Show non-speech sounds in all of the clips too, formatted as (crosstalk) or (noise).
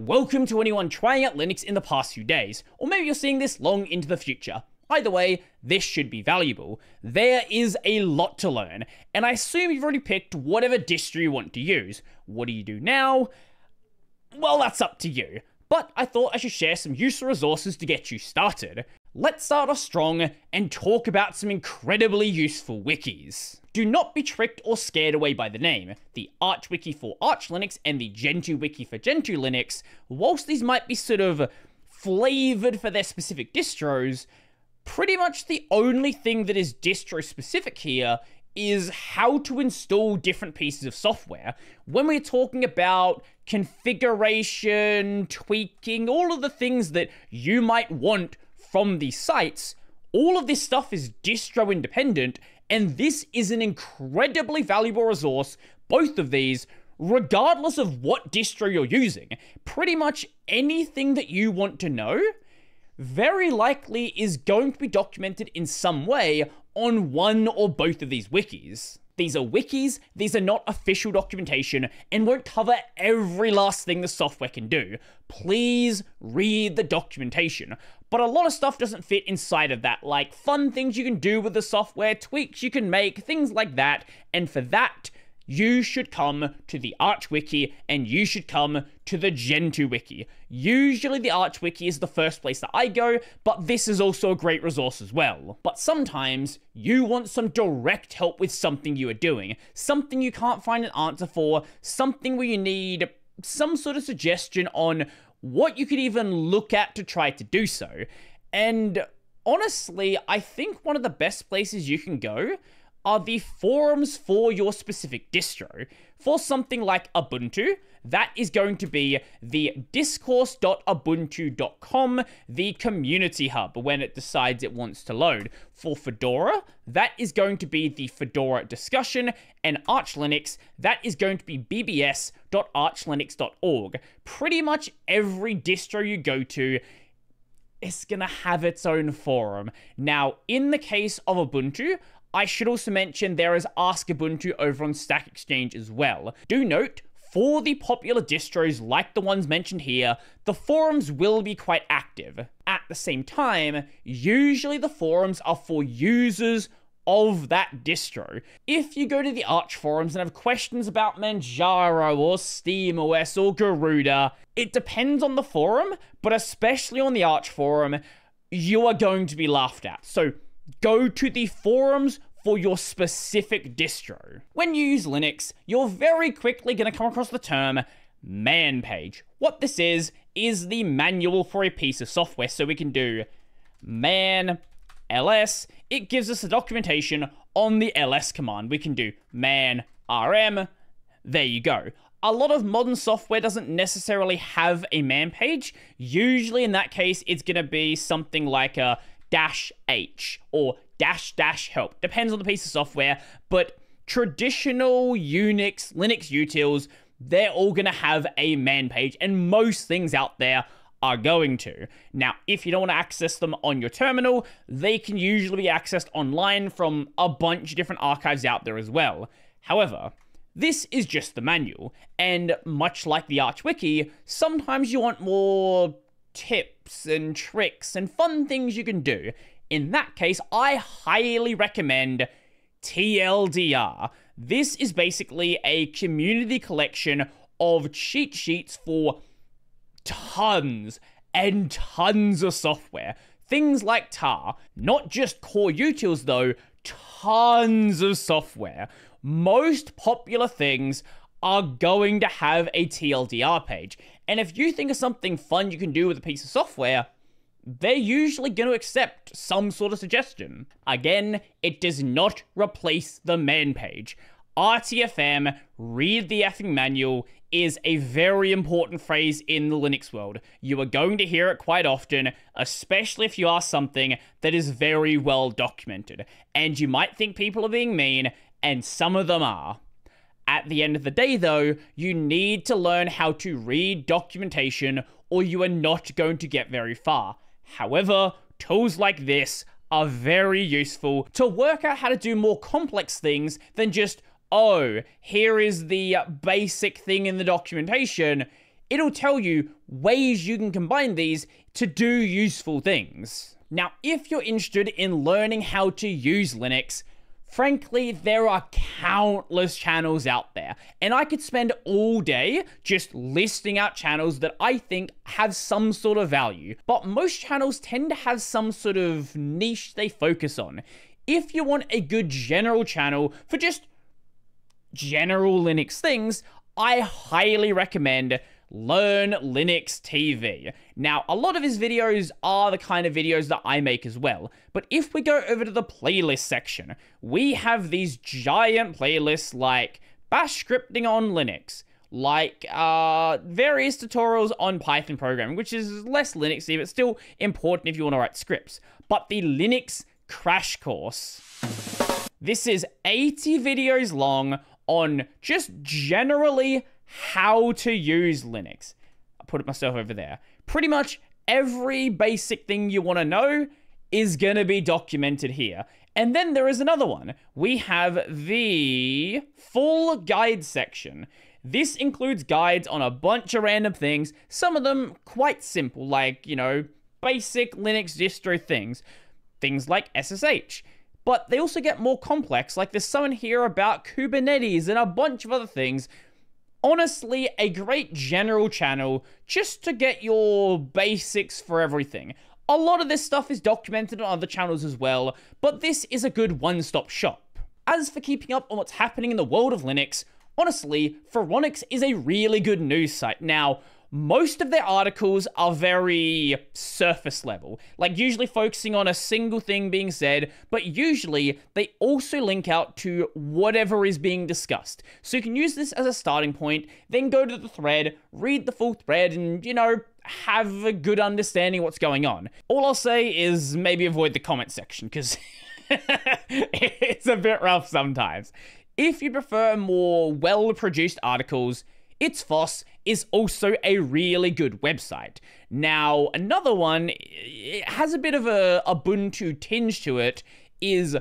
welcome to anyone trying out Linux in the past few days, or maybe you're seeing this long into the future. Either way, this should be valuable. There is a lot to learn, and I assume you've already picked whatever distro you want to use. What do you do now? Well, that's up to you. But I thought I should share some useful resources to get you started. Let's start off strong and talk about some incredibly useful wikis. Do not be tricked or scared away by the name. The Arch Wiki for Arch Linux and the Gentoo Wiki for Gentoo Linux, whilst these might be sort of flavored for their specific distros, pretty much the only thing that is distro specific here is how to install different pieces of software. When we're talking about configuration, tweaking, all of the things that you might want from these sites, all of this stuff is distro independent, and this is an incredibly valuable resource, both of these, regardless of what distro you're using. Pretty much anything that you want to know very likely is going to be documented in some way on one or both of these wikis. These are wikis, these are not official documentation, and won't cover every last thing the software can do. Please read the documentation. But a lot of stuff doesn't fit inside of that, like fun things you can do with the software, tweaks you can make, things like that, and for that, you should come to the Arch Wiki and you should come to the Gentoo Wiki. Usually the Arch Wiki is the first place that I go, but this is also a great resource as well. But sometimes you want some direct help with something you are doing, something you can't find an answer for, something where you need some sort of suggestion on what you could even look at to try to do so. And honestly, I think one of the best places you can go are the forums for your specific distro. For something like Ubuntu, that is going to be the discourse.ubuntu.com, the community hub, when it decides it wants to load. For Fedora, that is going to be the Fedora discussion, and Arch Linux, that is going to be bbs.archlinux.org. Pretty much every distro you go to is going to have its own forum. Now, in the case of Ubuntu, I should also mention there is Ask Ubuntu over on Stack Exchange as well. Do note, for the popular distros like the ones mentioned here, the forums will be quite active. At the same time, usually the forums are for users of that distro. If you go to the Arch forums and have questions about Manjaro or SteamOS or Garuda, it depends on the forum, but especially on the Arch forum, you are going to be laughed at. So go to the forums for your specific distro. When you use Linux, you're very quickly going to come across the term man page. What this is, is the manual for a piece of software. So we can do man ls. It gives us the documentation on the ls command. We can do man rm. There you go. A lot of modern software doesn't necessarily have a man page. Usually, in that case, it's going to be something like a dash H or dash dash help. Depends on the piece of software, but traditional Unix, Linux utils, they're all going to have a man page, and most things out there are going to. Now, if you don't want to access them on your terminal, they can usually be accessed online from a bunch of different archives out there as well. However, this is just the manual, and much like the Arch Wiki, sometimes you want more tips and tricks and fun things you can do. In that case, I highly recommend TLDR. This is basically a community collection of cheat sheets for tons and tons of software. Things like tar, not just core utils though, tons of software. Most popular things are going to have a TLDR page. And if you think of something fun you can do with a piece of software, they're usually going to accept some sort of suggestion. Again, it does not replace the man page. RTFM, read the effing manual, is a very important phrase in the Linux world. You are going to hear it quite often, especially if you ask something that is very well documented. And you might think people are being mean, and some of them are. At the end of the day, though, you need to learn how to read documentation or you are not going to get very far. However, tools like this are very useful to work out how to do more complex things than just, oh, here is the basic thing in the documentation. it'll tell you ways you can combine these to do useful things. Now, if you're interested in learning how to use Linux, Frankly, there are countless channels out there, and I could spend all day just listing out channels that I think have some sort of value. But most channels tend to have some sort of niche they focus on. If you want a good general channel for just general Linux things, I highly recommend Learn Linux TV. Now, a lot of his videos are the kind of videos that I make as well, but if we go over to the playlist section, we have these giant playlists like Bash scripting on Linux, like uh, various tutorials on Python programming, which is less Linuxy, but still important if you want to write scripts. But the Linux Crash Course. This is 80 videos long on just generally how to use Linux. I put it myself over there. Pretty much every basic thing you want to know is going to be documented here. And then there is another one. We have the full guide section. This includes guides on a bunch of random things, some of them quite simple, like, you know, basic Linux distro things, things like SSH. But they also get more complex, like there's someone here about Kubernetes and a bunch of other things honestly a great general channel just to get your basics for everything. A lot of this stuff is documented on other channels as well, but this is a good one-stop shop. As for keeping up on what's happening in the world of Linux, honestly, Phoronix is a really good news site. Now, most of their articles are very surface level, like usually focusing on a single thing being said, but usually they also link out to whatever is being discussed. So you can use this as a starting point, then go to the thread, read the full thread, and, you know, have a good understanding what's going on. All I'll say is maybe avoid the comment section, because (laughs) it's a bit rough sometimes. If you prefer more well produced articles, It's Foss is also a really good website. Now, another one, it has a bit of a Ubuntu tinge to it, is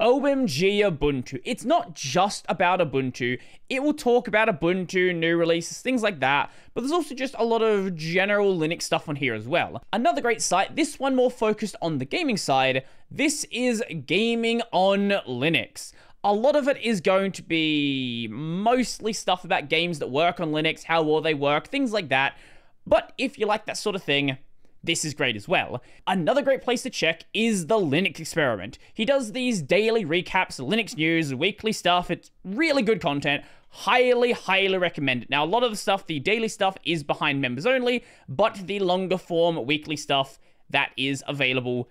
OMG Ubuntu. It's not just about Ubuntu. It will talk about Ubuntu, new releases, things like that, but there's also just a lot of general Linux stuff on here as well. Another great site, this one more focused on the gaming side, this is Gaming on Linux a lot of it is going to be mostly stuff about games that work on Linux, how well they work, things like that. But if you like that sort of thing, this is great as well. Another great place to check is the Linux Experiment. He does these daily recaps Linux news, weekly stuff. It's really good content. Highly, highly recommend it. Now, a lot of the stuff, the daily stuff, is behind members only, but the longer form weekly stuff that is available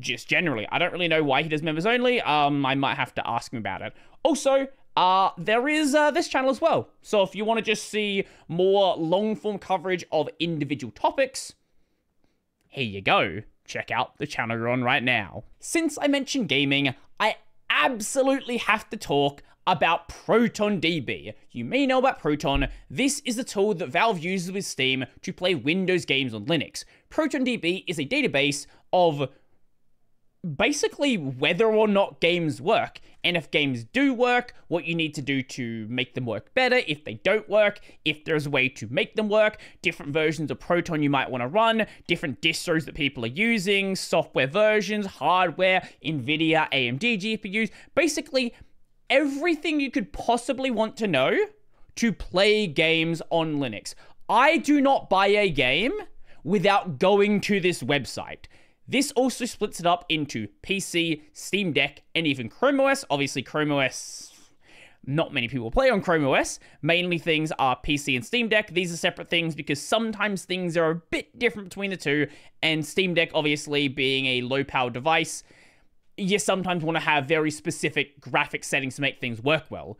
just generally. I don't really know why he does members only. Um, I might have to ask him about it. Also, uh, there is uh, this channel as well. So if you want to just see more long form coverage of individual topics, here you go. Check out the channel you're on right now. Since I mentioned gaming, I absolutely have to talk about ProtonDB. You may know about Proton. This is the tool that Valve uses with Steam to play Windows games on Linux. ProtonDB is a database of basically whether or not games work. And if games do work, what you need to do to make them work better. If they don't work, if there's a way to make them work, different versions of Proton you might want to run, different distros that people are using, software versions, hardware, NVIDIA, AMD GPUs, basically everything you could possibly want to know to play games on Linux. I do not buy a game without going to this website. This also splits it up into PC, Steam Deck, and even Chrome OS. Obviously, Chrome OS, not many people play on Chrome OS. Mainly things are PC and Steam Deck. These are separate things because sometimes things are a bit different between the two. And Steam Deck, obviously, being a low power device, you sometimes want to have very specific graphic settings to make things work well.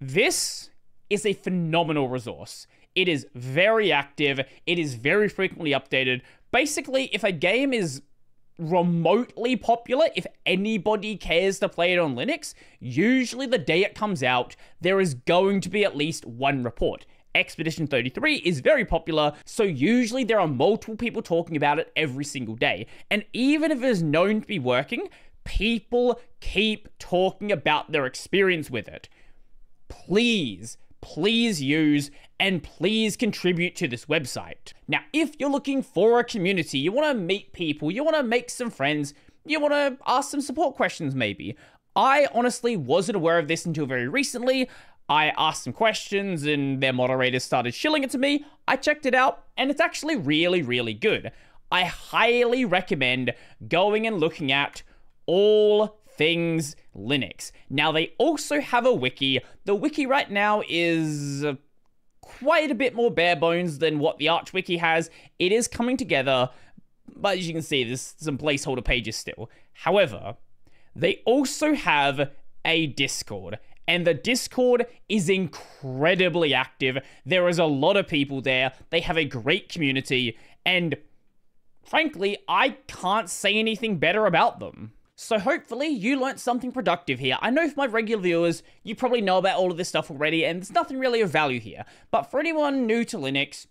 This is a phenomenal resource. It is very active, it is very frequently updated, basically, if a game is remotely popular, if anybody cares to play it on Linux, usually the day it comes out, there is going to be at least one report. Expedition 33 is very popular, so usually there are multiple people talking about it every single day. And even if it is known to be working, people keep talking about their experience with it. Please, please use and please contribute to this website. Now, if you're looking for a community, you want to meet people, you want to make some friends, you want to ask some support questions maybe. I honestly wasn't aware of this until very recently. I asked some questions and their moderators started shilling it to me. I checked it out and it's actually really, really good. I highly recommend going and looking at all things Linux. Now, they also have a wiki. The wiki right now is quite a bit more bare bones than what the Arch wiki has. It is coming together, but as you can see, there's some placeholder pages still. However, they also have a Discord, and the Discord is incredibly active. There is a lot of people there. They have a great community, and frankly, I can't say anything better about them. So hopefully you learnt something productive here. I know for my regular viewers, you probably know about all of this stuff already, and there's nothing really of value here. But for anyone new to Linux,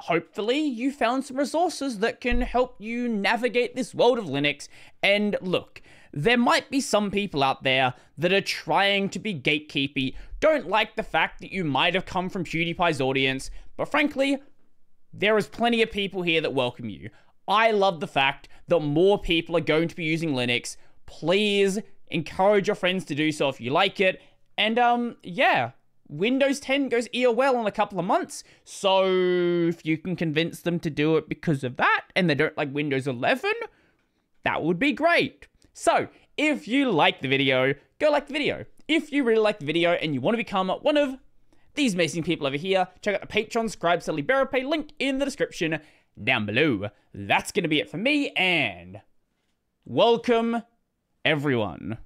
hopefully you found some resources that can help you navigate this world of Linux. And look, there might be some people out there that are trying to be gatekeepy, don't like the fact that you might have come from PewDiePie's audience, but frankly, there is plenty of people here that welcome you. I love the fact that more people are going to be using Linux. Please encourage your friends to do so if you like it. And um, yeah, Windows 10 goes EOL in a couple of months. So if you can convince them to do it because of that and they don't like Windows 11, that would be great. So if you like the video, go like the video. If you really like the video and you want to become one of these amazing people over here, check out the Patreon, Scribe, Sally Pay link in the description down below. That's going to be it for me, and welcome, everyone.